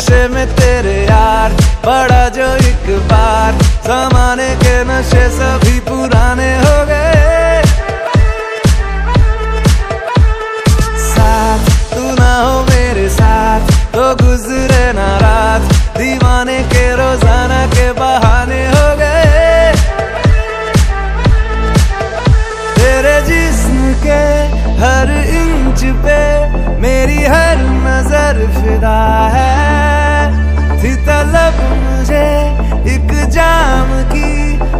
तेरे यार, बड़ा जो एक बार। जमाने के नशे सभी पुराने हो गए। साथ, तू ना हो मेरे साथ तो गुजरे ना रात। दीवाने के रोज़ाना के बहाने हो गए। तेरे जिस्म के हर इंच पे मेरी हर नज़र फिदा है। थी तलब मुझे एक जाम की।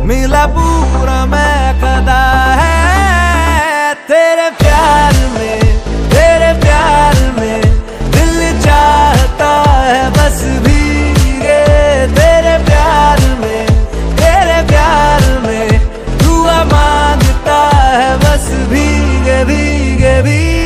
मिला पूरा मैं कदा है। तेरे प्यार में, तेरे प्यार में दिल चाहता है बस भीगे। तेरे प्यार में, तेरे प्यार में दुआ माँगता है बस भीगे भीगे भीगे।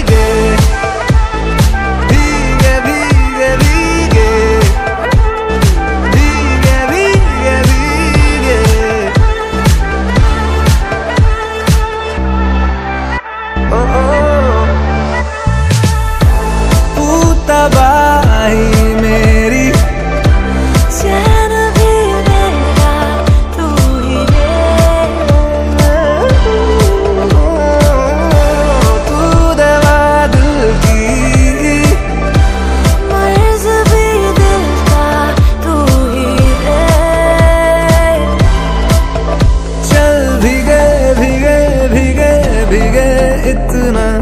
aşkına